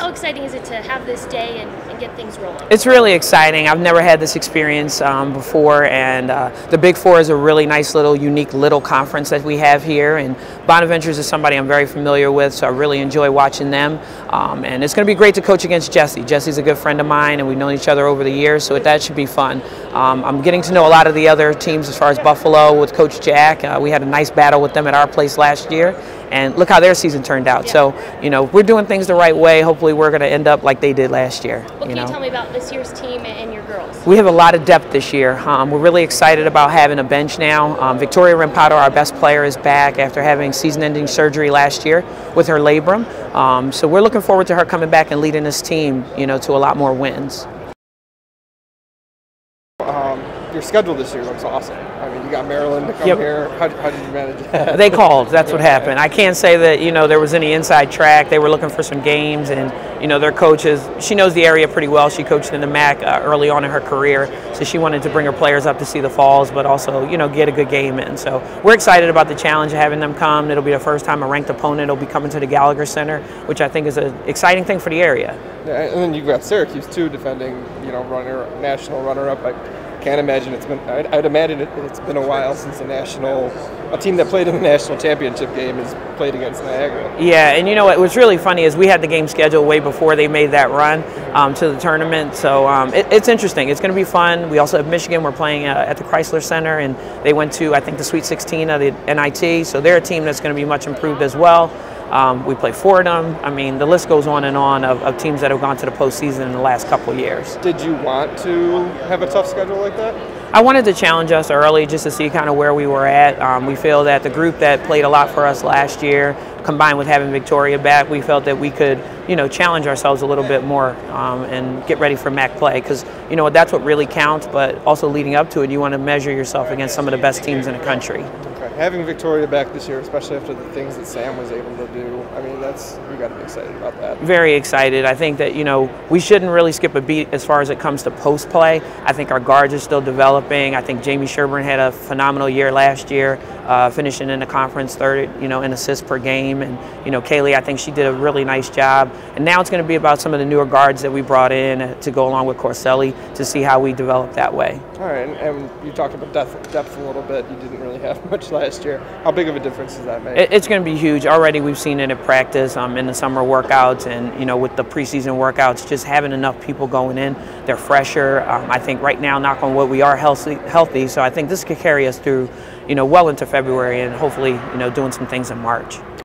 How exciting is it to have this day and, and get things rolling? It's really exciting. I've never had this experience um, before, and uh, the Big Four is a really nice little, unique little conference that we have here. And Bonaventures is somebody I'm very familiar with, so I really enjoy watching them. Um, and it's going to be great to coach against Jesse. Jesse's a good friend of mine, and we've known each other over the years, so that should be fun. Um, I'm getting to know a lot of the other teams as far as Buffalo with Coach Jack. Uh, we had a nice battle with them at our place last year and look how their season turned out. Yeah. So, you know, we're doing things the right way. Hopefully, we're going to end up like they did last year. What you can know? you tell me about this year's team and your girls? We have a lot of depth this year. Um, we're really excited about having a bench now. Um, Victoria Rampado, our best player, is back after having season-ending surgery last year with her labrum. Um, so we're looking forward to her coming back and leading this team, you know, to a lot more wins. Um, your schedule this year looks awesome. I mean, you got Maryland to come yep. here. How, how, did you manage that? They called. That's what happened. I can't say that you know there was any inside track. They were looking for some games, and you know their coaches. She knows the area pretty well. She coached in the MAC uh, early on in her career, so she wanted to bring her players up to see the falls, but also you know get a good game in. So we're excited about the challenge of having them come. It'll be the first time a ranked opponent will be coming to the Gallagher Center, which I think is an exciting thing for the area. Yeah, and then you've got Syracuse too, defending you know runner national runner up. Like, can't imagine it's been. I'd, I'd imagine it, has been a while since a national, a team that played in the national championship game has played against Niagara. Yeah, and you know what was really funny is we had the game scheduled way before they made that run um, to the tournament. So um, it, it's interesting. It's going to be fun. We also have Michigan. We're playing uh, at the Crisler Center, and they went to I think the Sweet 16 of the NIT. So they're a team that's going to be much improved as well. Um, we play Fordham. I mean, the list goes on and on of, of, teams that have gone to the postseason in the last couple years. Did you want to have a tough schedule like that? I wanted to challenge us early just to see kind of where we were at. Um, we feel that the group that played a lot for us last year, combined with having Victoria back, we felt that we could, you know, challenge ourselves a little bit more um, and get ready for MAC play because, you know, that's what really counts. But also leading up to it, you want to measure yourself against some of the best teams in the country. Having Victoria back this year, especially after the things that Sam was able to do, I mean, that's we got to be excited about that. Very excited. I think that you know we shouldn't really skip a beat as far as it comes to post play. I think our guards are still developing. I think Jamie Sherburne had a phenomenal year last year, uh, finishing in the conference third, you know, in assists per game, and you know Kaylee, I think she did a really nice job. And now it's going to be about some of the newer guards that we brought in to go along with Corselli to see how we develop that way. All right, and, and you talked about depth, depth a little bit. You didn't really have much last year. How big of a difference does that make? It's going to be huge. Already we've seen it at practice, um, in the summer workouts, and you know with the preseason workouts, just having enough people going in. They're fresher. Um, I think right now, knock on wood, we are healthy. Healthy, so I think this could carry us through, you know, well into February, and hopefully, you know, doing some things in March.